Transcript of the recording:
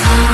time.